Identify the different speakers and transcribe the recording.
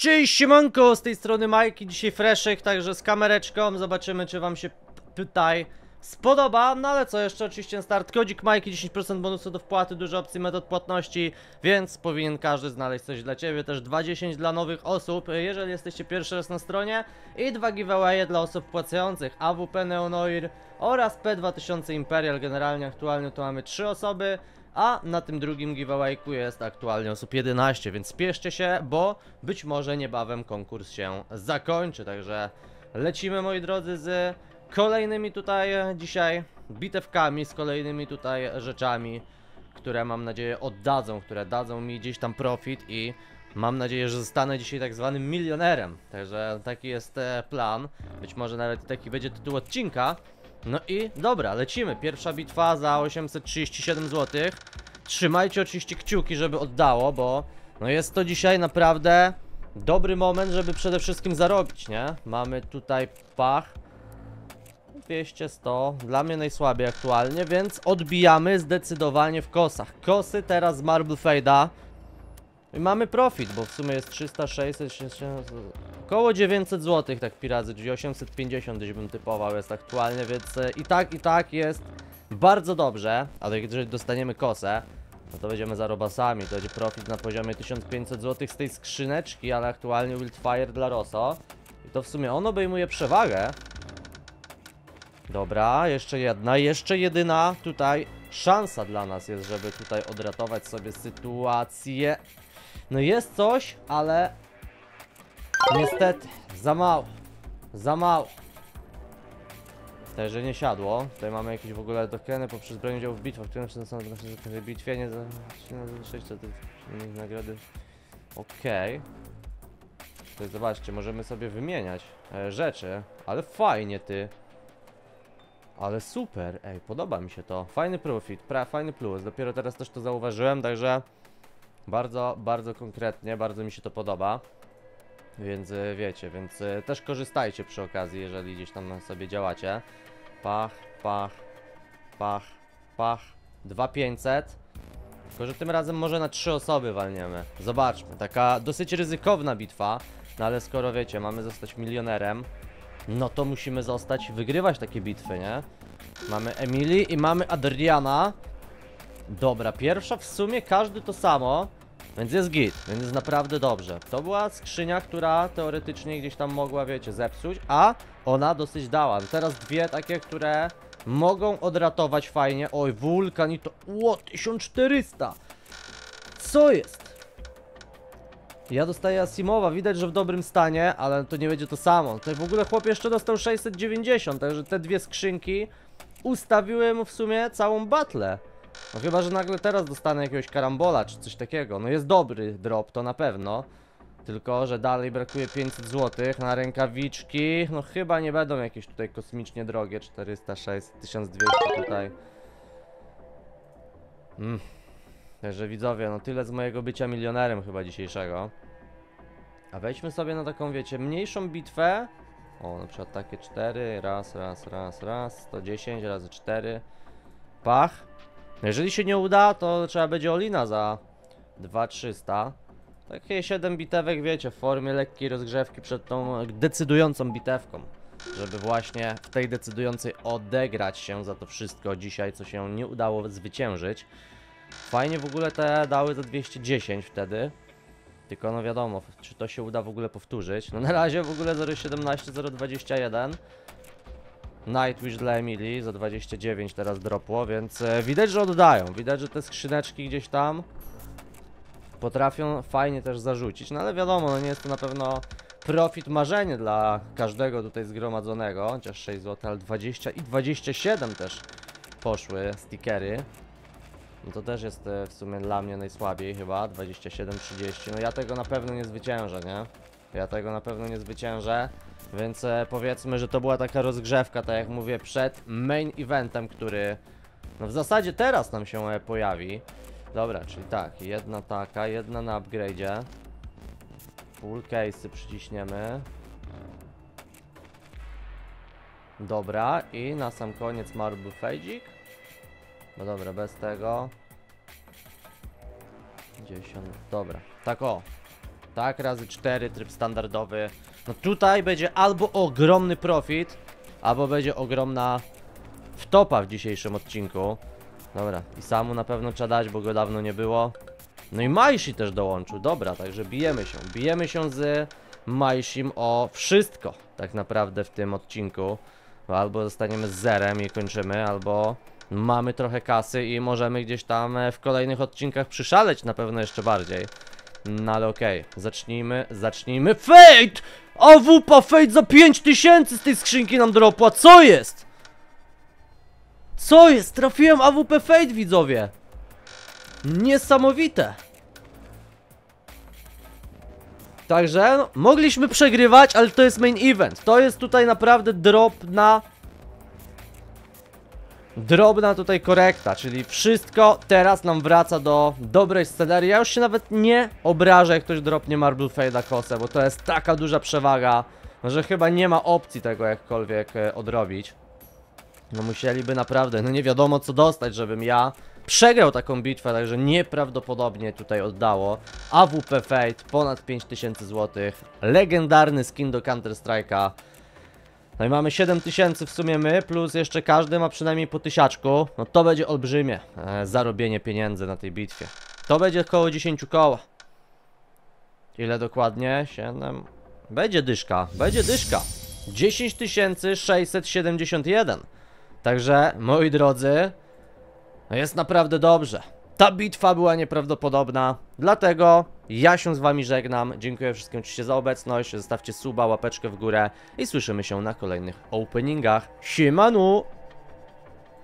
Speaker 1: Cześć, siemanko, z tej strony Majki, dzisiaj Freszek, także z kamereczką, zobaczymy czy wam się tutaj spodoba, no ale co, jeszcze oczywiście start, kodzik Majki, 10% bonusu do wpłaty, dużo opcji metod płatności, więc powinien każdy znaleźć coś dla ciebie, też 2.10 dla nowych osób, jeżeli jesteście pierwszy raz na stronie. I dwa giveawaye dla osób płacających, AWP Neonoir oraz P2000 Imperial, generalnie aktualnie tu mamy trzy osoby, a na tym drugim giveawayku jest aktualnie osób 11, więc spieszcie się, bo być może niebawem konkurs się zakończy, także lecimy moi drodzy z kolejnymi tutaj dzisiaj bitewkami, z kolejnymi tutaj rzeczami, które mam nadzieję oddadzą, które dadzą mi gdzieś tam profit i mam nadzieję, że zostanę dzisiaj tak zwanym milionerem, także taki jest e, plan, być może nawet taki będzie tytuł odcinka, no i dobra, lecimy. Pierwsza bitwa za 837 zł. Trzymajcie oczywiście kciuki, żeby oddało, bo no jest to dzisiaj naprawdę dobry moment, żeby przede wszystkim zarobić, nie? Mamy tutaj pach. 200, 100, dla mnie najsłabiej aktualnie, więc odbijamy zdecydowanie w kosach. Kosy teraz Marble Fade'a. I mamy profit, bo w sumie jest 300, 600, 600 około 900 zł, tak pirazy, czyli 850 gdzieś bym typował jest aktualnie, więc e, i tak, i tak jest bardzo dobrze, ale jeżeli dostaniemy kosę, no to będziemy za robasami, to będzie profit na poziomie 1500 zł z tej skrzyneczki, ale aktualnie Wildfire dla Rosso. I to w sumie on obejmuje przewagę. Dobra, jeszcze jedna, jeszcze jedyna tutaj szansa dla nas jest, żeby tutaj odratować sobie sytuację. No jest coś, ale niestety za mało, za mało. Też, że nie siadło. Tutaj mamy jakieś w ogóle tokeny poprzez broń udziału w bitwach, które są na bitwie, nie za 600 nagrody. Okej. Tutaj zobaczcie, możemy sobie wymieniać e, rzeczy, ale fajnie ty. Ale super, ej, podoba mi się to. Fajny profit, pra, fajny plus. Dopiero teraz też to zauważyłem, także bardzo, bardzo konkretnie, bardzo mi się to podoba. Więc y, wiecie, więc y, też korzystajcie przy okazji, jeżeli gdzieś tam sobie działacie. Pach, pach, pach, pach. 2500. Tylko, że tym razem może na trzy osoby walniemy. Zobaczmy, taka dosyć ryzykowna bitwa. No ale skoro wiecie, mamy zostać milionerem, no to musimy zostać, wygrywać takie bitwy, nie? Mamy Emily i mamy Adriana. Dobra, pierwsza w sumie każdy to samo. Więc jest git, więc jest naprawdę dobrze. To była skrzynia, która teoretycznie gdzieś tam mogła, wiecie, zepsuć, a ona dosyć dała. Teraz dwie takie, które mogą odratować fajnie. Oj, wulkan i to... Ło, 1400! Co jest? Ja dostaję Asimowa, widać, że w dobrym stanie, ale to nie będzie to samo. Tutaj w ogóle chłop jeszcze dostał 690, także te dwie skrzynki ustawiły mu w sumie całą batlę. No chyba, że nagle teraz dostanę jakiegoś karambola czy coś takiego. No jest dobry drop, to na pewno. Tylko, że dalej brakuje 500 zł na rękawiczki. No chyba nie będą jakieś tutaj kosmicznie drogie. 400, 600, 1200 tutaj. Mm. Także widzowie, no tyle z mojego bycia milionerem chyba dzisiejszego. A wejdźmy sobie na taką, wiecie, mniejszą bitwę. O, na przykład takie 4, raz, raz, raz, raz, 110 razy 4. Pach. Jeżeli się nie uda, to trzeba będzie Olina za 2300. Takie 7 bitewek, wiecie, w formie lekkiej rozgrzewki przed tą decydującą bitewką. Żeby właśnie w tej decydującej odegrać się za to wszystko dzisiaj, co się nie udało zwyciężyć. Fajnie w ogóle te dały za 210 wtedy. Tylko no wiadomo, czy to się uda w ogóle powtórzyć. No na razie w ogóle 0,17, 0,21. Nightwish dla Emilii za 29 teraz dropło, więc e, widać, że oddają. Widać, że te skrzyneczki gdzieś tam potrafią fajnie też zarzucić. No ale wiadomo, no nie jest to na pewno profit marzenie dla każdego tutaj zgromadzonego. Chociaż 6 zł, ale 20 i 27 też poszły stickery. No to też jest e, w sumie dla mnie najsłabiej chyba, 27-30. No ja tego na pewno nie zwyciężę, nie? Ja tego na pewno nie zwyciężę. Więc e, powiedzmy, że to była taka rozgrzewka, tak jak mówię, przed main eventem, który no w zasadzie teraz nam się e, pojawi. Dobra, czyli tak, jedna taka, jedna na upgrade'zie. Full case'y przyciśniemy. Dobra, i na sam koniec Marble Fejdzik. No dobra, bez tego. 10, dobra, tak o. Tak, razy 4, tryb standardowy. No tutaj będzie albo ogromny profit, albo będzie ogromna wtopa w dzisiejszym odcinku. Dobra, i samu na pewno trzeba dać, bo go dawno nie było. No i Majshi też dołączył, dobra, także bijemy się. Bijemy się z Majshim o wszystko, tak naprawdę w tym odcinku. Bo Albo zostaniemy z zerem i kończymy, albo mamy trochę kasy i możemy gdzieś tam e, w kolejnych odcinkach przyszaleć na pewno jeszcze bardziej. No ale okej, zacznijmy, zacznijmy. Fate! AWP Fate za 5000 z tej skrzynki nam dropła, co jest? Co jest? Trafiłem AWP Fate, widzowie! Niesamowite! Także no, mogliśmy przegrywać, ale to jest main event. To jest tutaj naprawdę drobna. Drobna tutaj korekta, czyli wszystko teraz nam wraca do dobrej scenerii. Ja już się nawet nie obrażę, jak ktoś dropnie Marble Fade'a kosę, bo to jest taka duża przewaga, że chyba nie ma opcji tego jakkolwiek e, odrobić. No musieliby naprawdę, no nie wiadomo co dostać, żebym ja przegrał taką bitwę, także nieprawdopodobnie tutaj oddało. AWP Fate, ponad 5000 zł, legendarny skin do Counter Strike'a. No i mamy 7000 w sumie my, plus jeszcze każdy ma przynajmniej po tysiaczku. No to będzie olbrzymie e, zarobienie pieniędzy na tej bitwie. To będzie około 10 koła. Ile dokładnie? 7. Będzie dyszka, będzie dyszka. 10671. Także, moi drodzy, no jest naprawdę dobrze. Ta bitwa była nieprawdopodobna, dlatego ja się z wami żegnam. Dziękuję wszystkim oczywiście za obecność. Zostawcie suba, łapeczkę w górę i słyszymy się na kolejnych openingach. Siemanu!